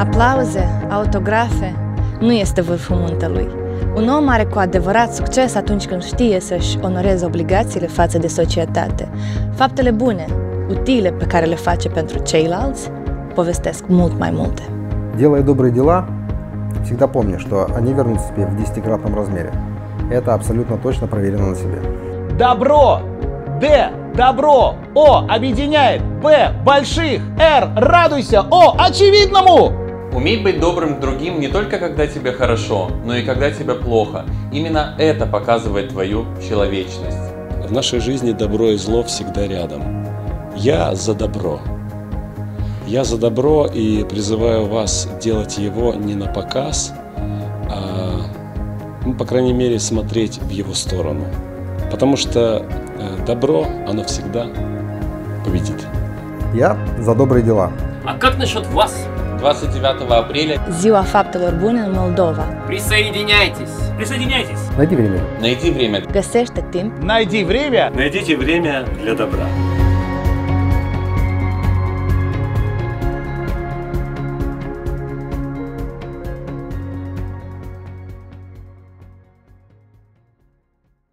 Aplauze, autografe, nu este vârful muntelui. Un om are cu adevărat succes atunci când știe să-și onoreze obligațiile față de societate. Faptele bune, utile pe care le face pentru ceilalți, povestesc mult mai multe. Делая добрые дела, всегда помни, что они вернутся тебе в десятикратном размере. Это абсолютно точно проверено на себе. Добро! Д. Добро! О. Объединяет! Б. Больших! Р. Радуйся! О. Очевидному! Умей быть добрым к другим не только когда тебе хорошо, но и когда тебе плохо. Именно это показывает твою человечность. В нашей жизни добро и зло всегда рядом. Я за добро. Я за добро и призываю вас делать его не на показ, а, ну, по крайней мере, смотреть в его сторону. Потому что э, добро, оно всегда победит. Я за добрые dела. А как насчет вас? 29 апреля Ziua faptelor bune în Moldova. Присоединяйтесь! Присоединяйтесь! Найди время. найди время Găsește timp Найди время Найдите время для добра.